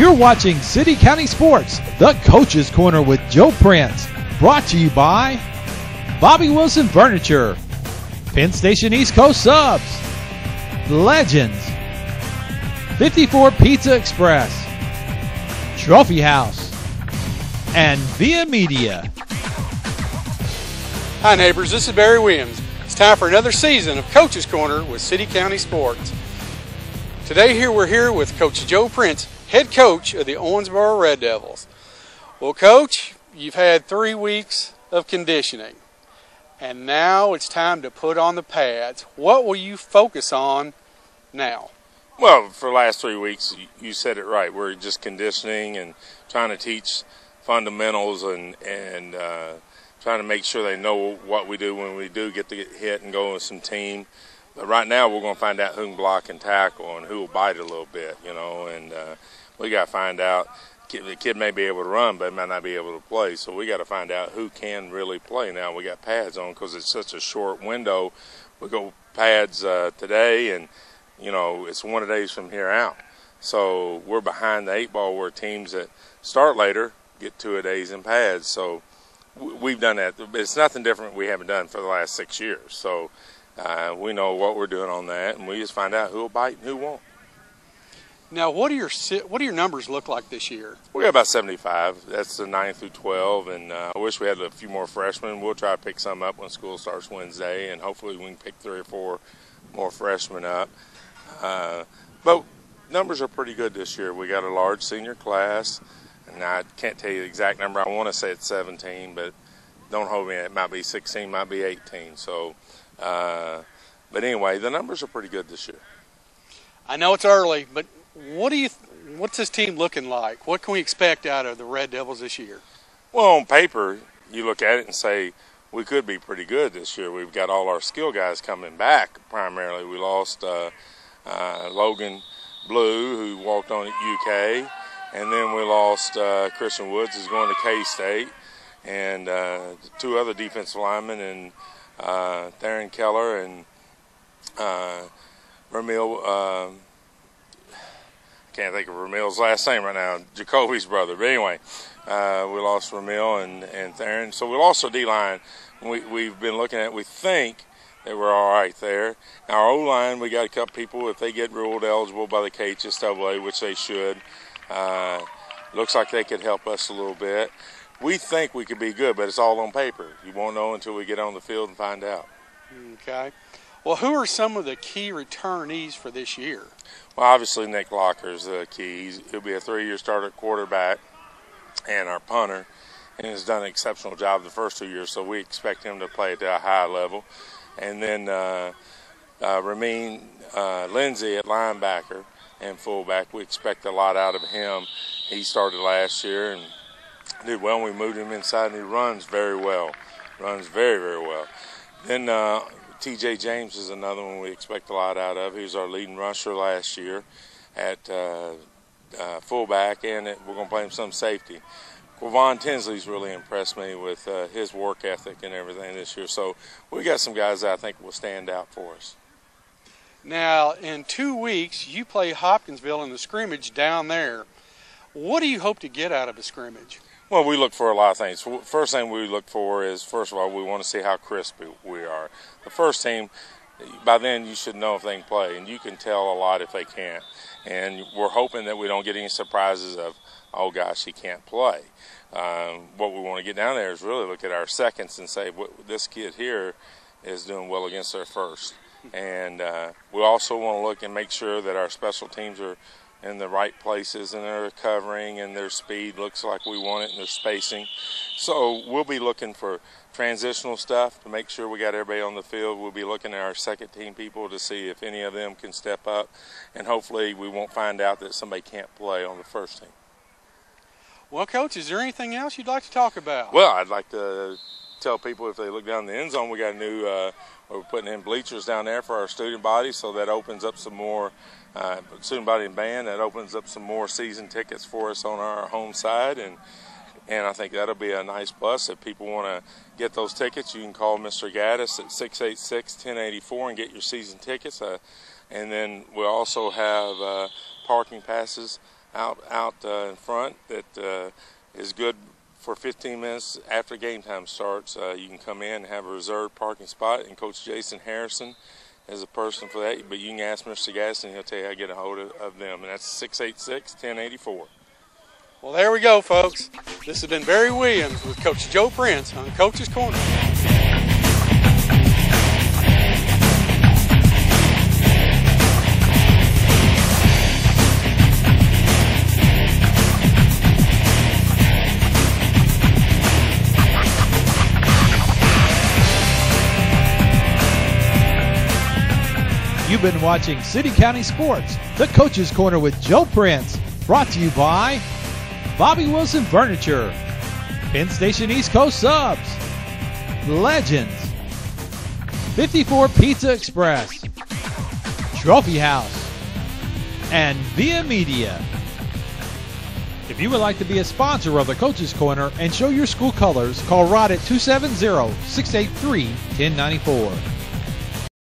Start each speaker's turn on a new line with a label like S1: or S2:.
S1: You're watching City County Sports, the Coach's Corner with Joe Prince. Brought to you by Bobby Wilson Furniture, Penn Station East Coast Subs, Legends, 54 Pizza Express, Trophy House, and Via Media.
S2: Hi, neighbors. This is Barry Williams. It's time for another season of Coach's Corner with City County Sports. Today, here we're here with Coach Joe Prince, head coach of the Owensboro Red Devils. Well, Coach, you've had three weeks of conditioning, and now it's time to put on the pads. What will you focus on now?
S3: Well, for the last three weeks, you said it right. We're just conditioning and trying to teach fundamentals and and uh, trying to make sure they know what we do when we do get to get hit and go with some team. But right now, we're going to find out who can block and tackle and who will bite a little bit, you know. And uh, we got to find out. The kid may be able to run, but might not be able to play. So we got to find out who can really play. Now we got pads on because it's such a short window. We go pads uh, today, and you know it's one of days from here out. So we're behind the eight ball where teams that start later get two a days in pads. So we've done that. It's nothing different we haven't done for the last six years. So uh, we know what we're doing on that, and we just find out who will bite and who won't.
S2: Now, what do your what do your numbers look like this year?
S3: We got about 75. That's the 9 through 12, and uh, I wish we had a few more freshmen. We'll try to pick some up when school starts Wednesday, and hopefully we can pick three or four more freshmen up. Uh, but numbers are pretty good this year. We got a large senior class, and I can't tell you the exact number. I want to say it's 17, but don't hold me. It might be 16, might be 18. So uh, but anyway, the numbers are pretty good this year.
S2: I know it's early, but what do you? What's this team looking like? What can we expect out of the Red Devils this year?
S3: Well, on paper, you look at it and say we could be pretty good this year. We've got all our skill guys coming back. Primarily, we lost uh, uh, Logan Blue, who walked on at UK, and then we lost uh, Christian Woods, who's going to K State, and uh, two other defensive linemen and uh, Theron Keller and uh, Ramil. Uh, can't think of Ramil's last name right now. Jacoby's brother. But anyway, uh, we lost Ramil and and Theron. So we lost our D line. We we've been looking at. We think that we're all right there. Now our O line, we got a couple people. If they get ruled eligible by the KHSAA, which they should, uh, looks like they could help us a little bit we think we could be good, but it's all on paper. You won't know until we get on the field and find out.
S2: Okay. Well, who are some of the key returnees for this year?
S3: Well, obviously Nick Locker is the key. He'll be a three-year starter quarterback and our punter, and has done an exceptional job the first two years. So we expect him to play at a high level. And then uh, uh, Ramin uh, Lindsay at linebacker and fullback, we expect a lot out of him. He started last year and did well. We moved him inside, and he runs very well. Runs very, very well. Then uh, T.J. James is another one we expect a lot out of. He was our leading rusher last year at uh, uh, fullback, and it, we're going to play him some safety. Quavon Tinsley's really impressed me with uh, his work ethic and everything this year. So we got some guys that I think will stand out for us.
S2: Now, in two weeks, you play Hopkinsville in the scrimmage down there. What do you hope to get out of a scrimmage?
S3: Well, we look for a lot of things. First thing we look for is, first of all, we want to see how crisp we are. The first team, by then you should know if they can play, and you can tell a lot if they can't. And we're hoping that we don't get any surprises of, oh gosh, he can't play. Um, what we want to get down there is really look at our seconds and say, this kid here is doing well against their first. And uh, we also want to look and make sure that our special teams are in the right places and their covering and their speed looks like we want it and their spacing. So we'll be looking for transitional stuff to make sure we got everybody on the field. We'll be looking at our second team people to see if any of them can step up and hopefully we won't find out that somebody can't play on the first team.
S2: Well, coach, is there anything else you'd like to talk about?
S3: Well, I'd like to tell people if they look down the end zone, we got a new, uh, we're putting in bleachers down there for our student body, so that opens up some more uh, student body and band. That opens up some more season tickets for us on our home side, and and I think that'll be a nice plus. If people want to get those tickets, you can call Mr. Gaddis at 686-1084 and get your season tickets. Uh, and then we also have uh, parking passes out out uh, in front that uh, is good for 15 minutes after game time starts. Uh, you can come in and have a reserved parking spot, and Coach Jason Harrison is a person for that. But you can ask Mr. Gaston; he'll tell you how to get a hold of, of them, and that's 686-1084.
S2: Well, there we go, folks. This has been Barry Williams with Coach Joe Prince on Coach's Corner.
S1: You've been watching City County Sports, the Coach's Corner with Joe Prince, brought to you by Bobby Wilson Furniture, Penn Station East Coast Subs, Legends, 54 Pizza Express, Trophy House, and Via Media. If you would like to be a sponsor of the Coach's Corner and show your school colors, call Rod at 270 683 1094.